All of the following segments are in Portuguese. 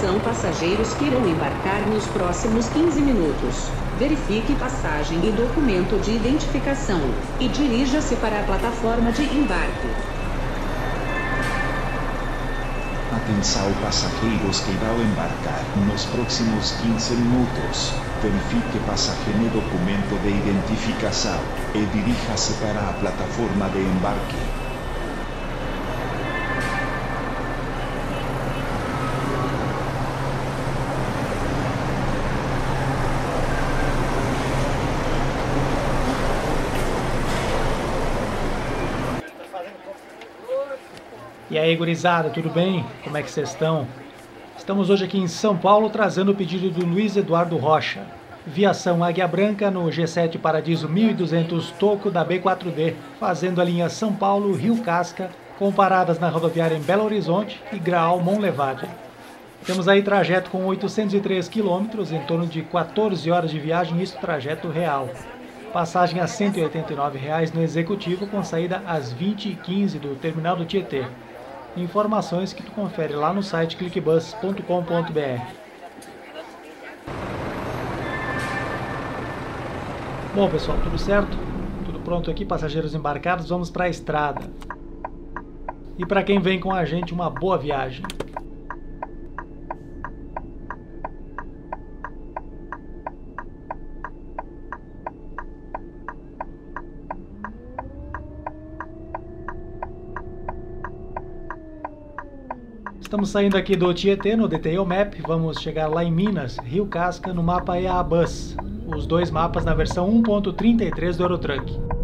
Atenção passageiros que irão embarcar nos próximos 15 minutos. Verifique passagem e documento de identificação. E dirija-se para a plataforma de embarque. Atenção passageiros que irão embarcar nos próximos 15 minutos. Verifique passagem e documento de identificação. E dirija-se para a plataforma de embarque. E aí, gurizada, tudo bem? Como é que vocês estão? Estamos hoje aqui em São Paulo trazendo o pedido do Luiz Eduardo Rocha. Viação Águia Branca no G7 Paradiso 1200 Toco da B4D, fazendo a linha São Paulo-Rio Casca, com paradas na rodoviária em Belo Horizonte e Graal Monlevade. Temos aí trajeto com 803 quilômetros, em torno de 14 horas de viagem, isso trajeto real. Passagem a 189 reais no executivo, com saída às 20h15 do terminal do Tietê. Informações que tu confere lá no site clickbus.com.br. Bom, pessoal, tudo certo? Tudo pronto aqui, passageiros embarcados, vamos para a estrada. E para quem vem com a gente, uma boa viagem. Estamos saindo aqui do Tietê no Detail Map, vamos chegar lá em Minas, Rio Casca, no mapa EA Bus. Os dois mapas na versão 1.33 do Eurotruck.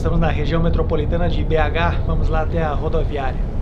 Estamos na região metropolitana de BH, vamos lá até a rodoviária.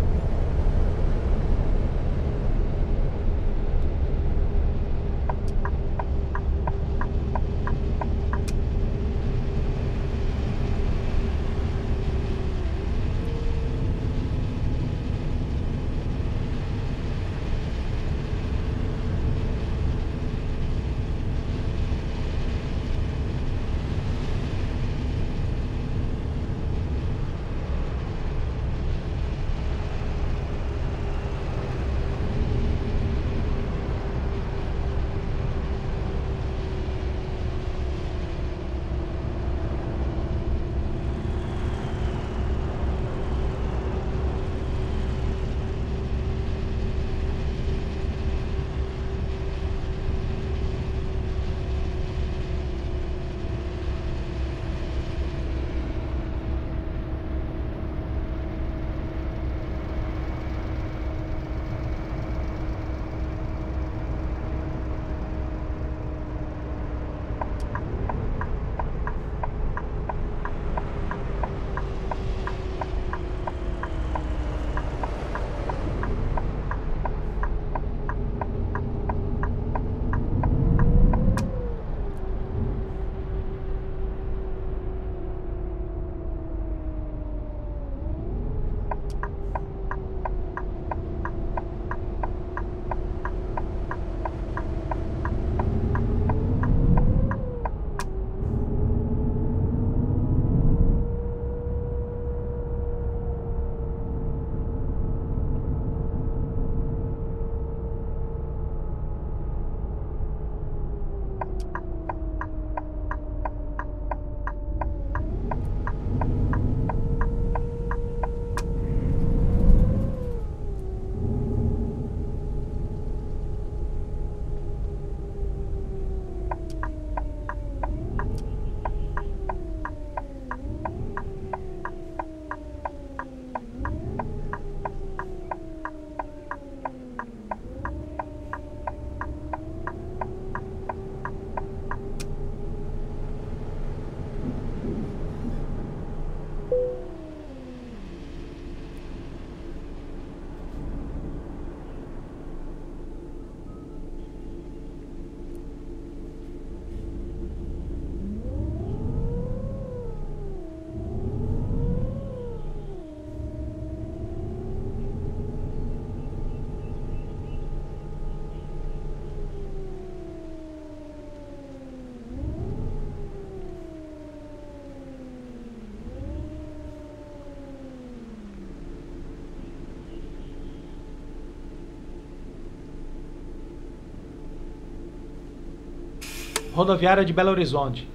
Rodoviária de Belo Horizonte.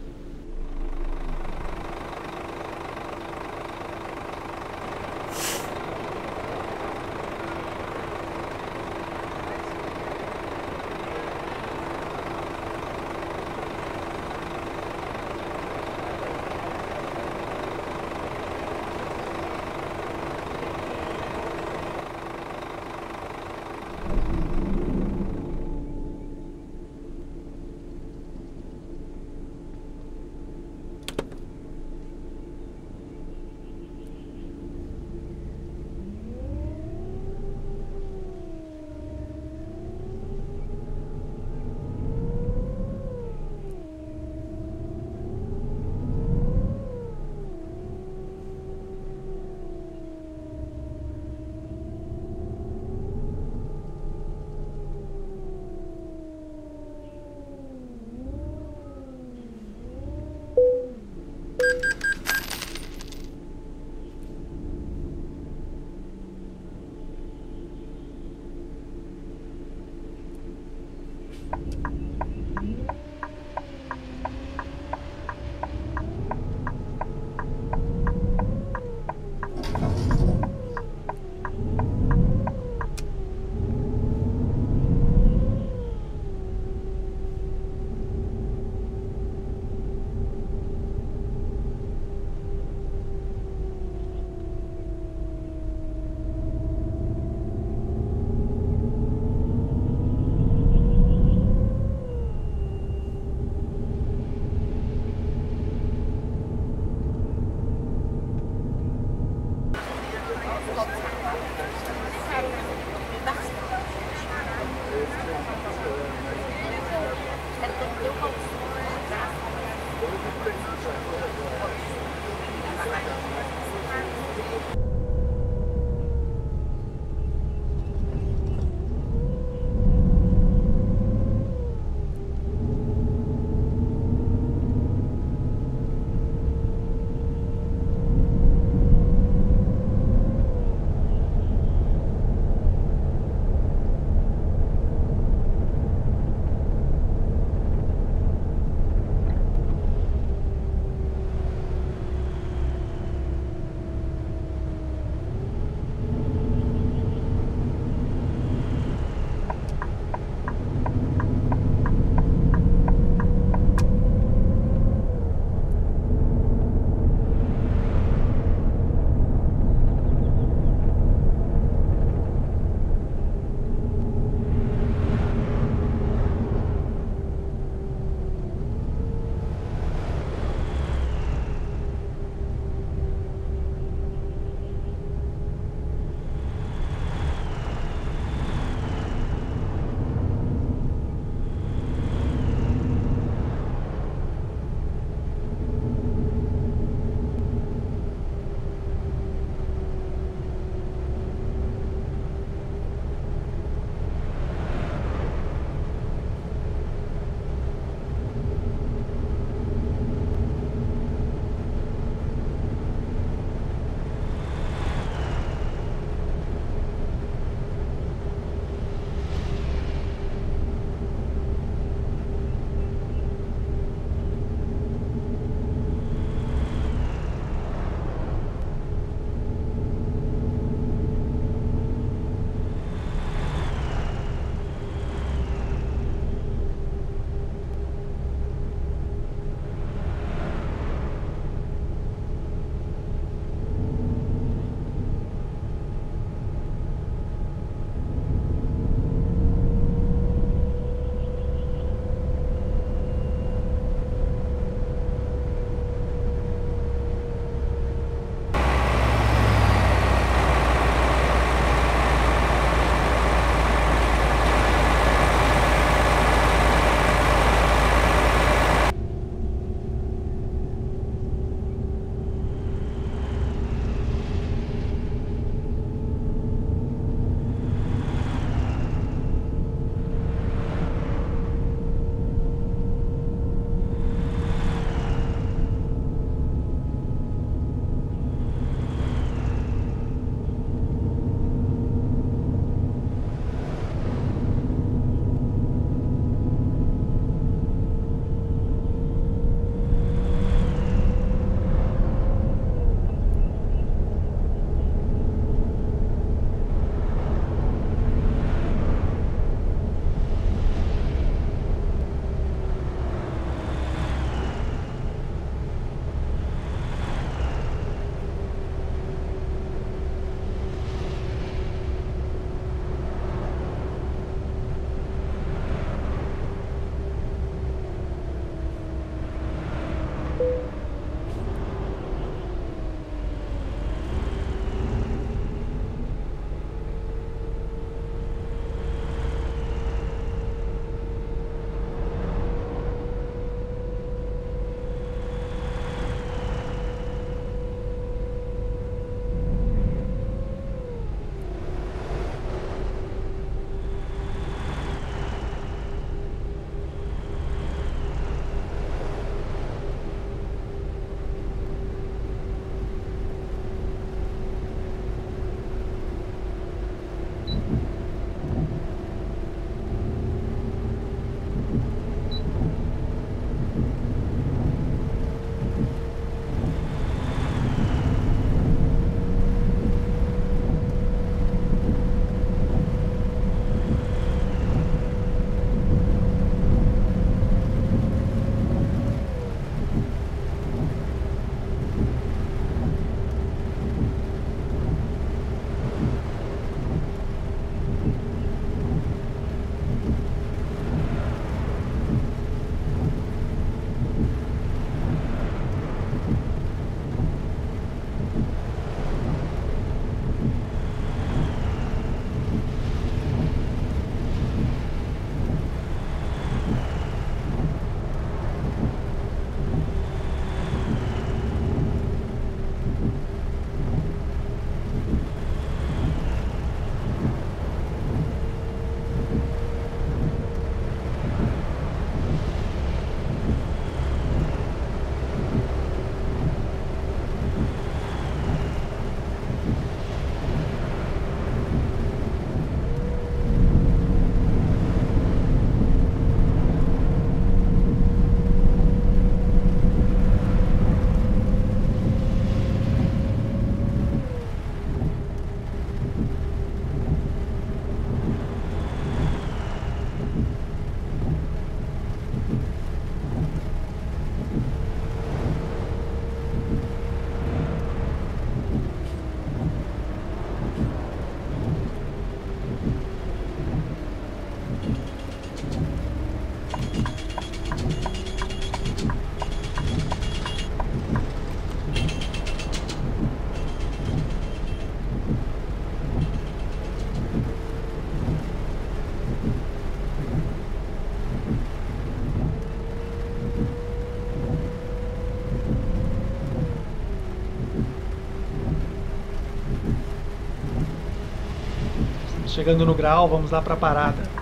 Chegando no grau, vamos lá para a parada.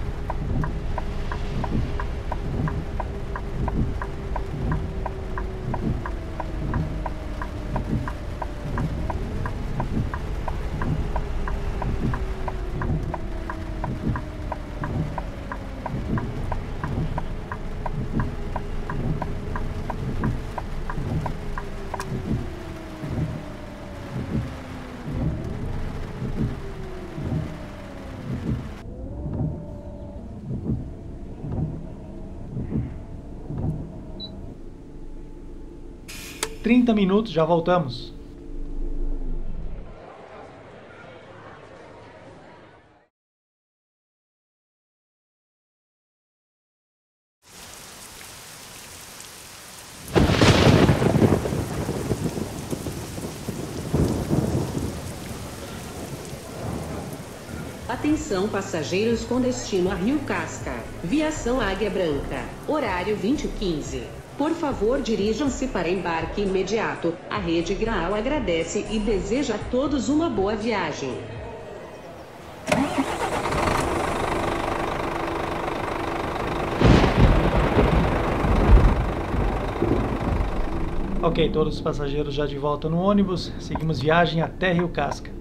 Trinta minutos, já voltamos. Atenção passageiros com destino a Rio Casca. Viação Águia Branca. Horário 2015. Por favor dirijam-se para embarque imediato. A Rede Graal agradece e deseja a todos uma boa viagem. Ok, todos os passageiros já de volta no ônibus. Seguimos viagem até Rio Casca.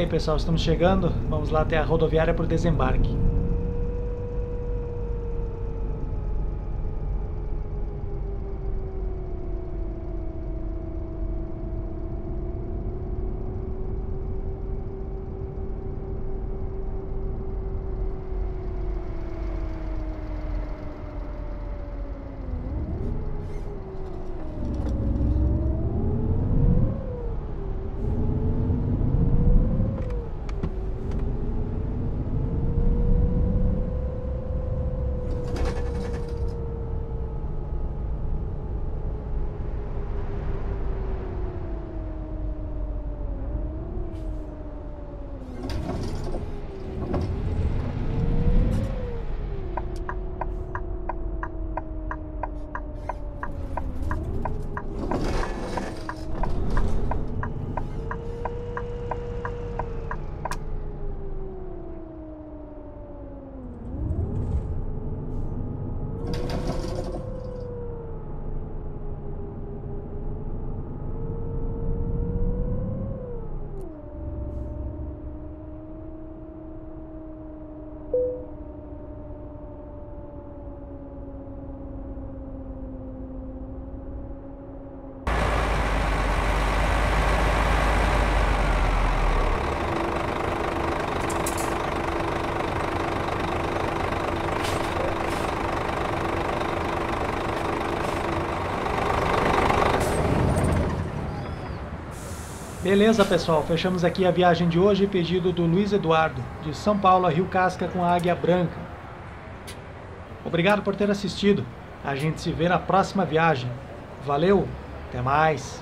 Aí pessoal, estamos chegando. Vamos lá até a rodoviária para o desembarque. Beleza, pessoal. Fechamos aqui a viagem de hoje, pedido do Luiz Eduardo, de São Paulo a Rio Casca com a Águia Branca. Obrigado por ter assistido. A gente se vê na próxima viagem. Valeu, até mais.